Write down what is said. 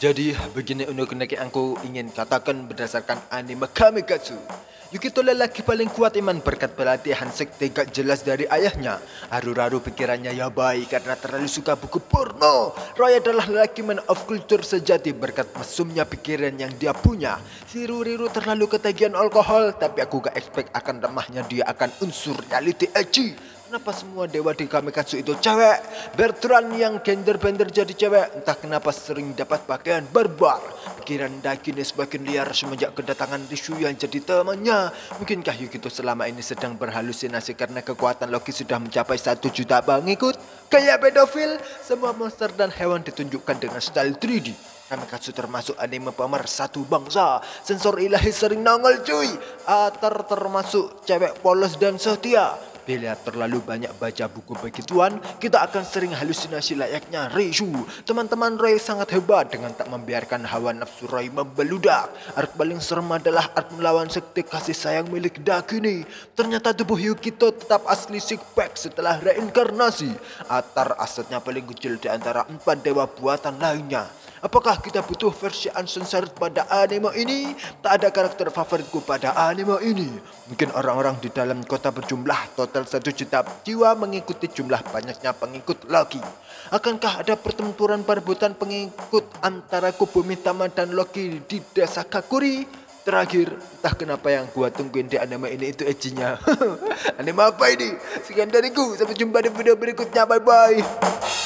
Jadi begini unek-unek yang aku ingin katakan berdasarkan anime Kamikatsu. Yukito lelaki paling kuat iman berkat pelatihan sekte gak jelas dari ayahnya. Haru-haru pikirannya ya baik karena terlalu suka buku porno. Roy adalah lelaki man of culture sejati berkat mesumnya pikiran yang dia punya. Si Ruriru terlalu ketagihan alkohol tapi aku gak expect akan remahnya dia akan unsur reality edgy. Kenapa semua dewa di Kamikatsu itu cewek? Bertrand yang gender bender jadi cewek. Entah kenapa sering dapat pakaian barbar. Pikiran Dakine semakin liar semenjak kedatangan Rishu yang jadi temannya. Mungkinkah Yukito selama ini sedang berhalusinasi karena kekuatan Loki sudah mencapai satu juta pengikut? Kayak pedofil, semua monster dan hewan ditunjukkan dengan style 3D. Kamikatsu termasuk anime pamer satu bangsa. Sensor ilahi sering nongol cuy. Atar termasuk cewek polos dan setia. Bila terlalu banyak baca buku begituan, kita akan sering halusinasi layaknya Reishu. Teman-teman Roy sangat hebat dengan tak membiarkan hawa nafsu Roy membeludak. Art paling serem adalah art melawan sekte kasih sayang milik Dakini. Ternyata tubuh Yukito tetap asli six pack setelah reinkarnasi. Atar asetnya paling kecil di antara empat dewa buatan lainnya. Apakah kita butuh versi uncensored pada anime ini? Tak ada karakter favoritku pada anime ini. Mungkin orang-orang di dalam kota berjumlah total satu juta jiwa mengikuti jumlah banyaknya pengikut Loki. Akankah ada pertempuran perebutan pengikut antara kubu Mitama dan Loki di desa Kakuri? Terakhir, entah kenapa yang gua tungguin di anime ini itu edgy-nya. anime apa ini? Sekian dariku, sampai jumpa di video berikutnya. Bye-bye.